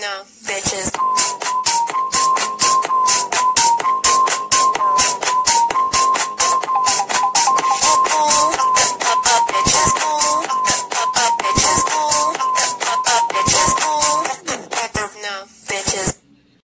No. Bitches. Bitches.